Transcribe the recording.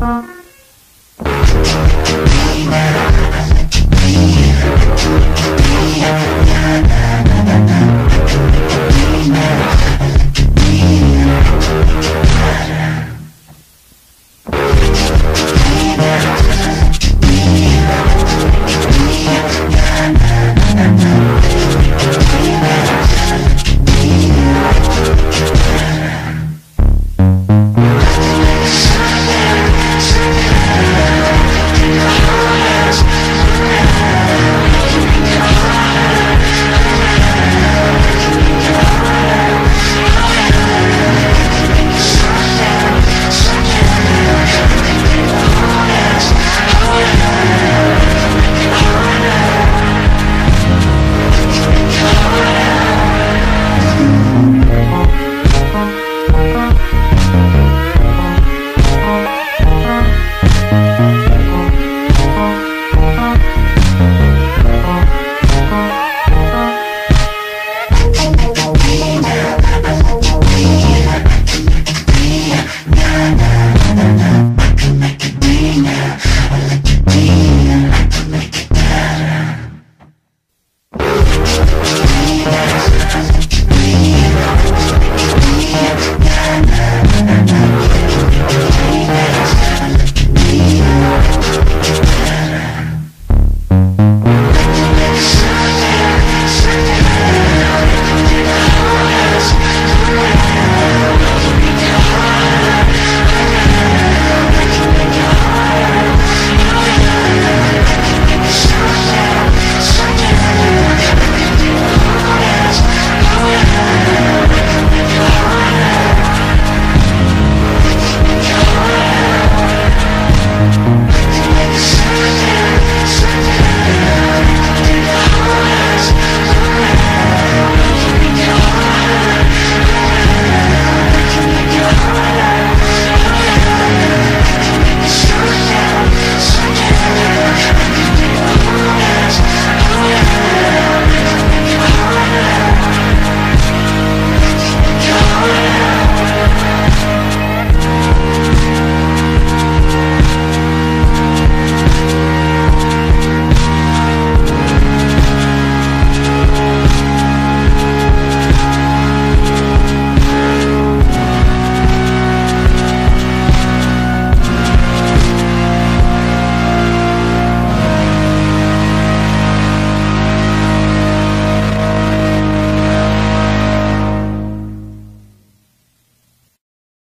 Bye.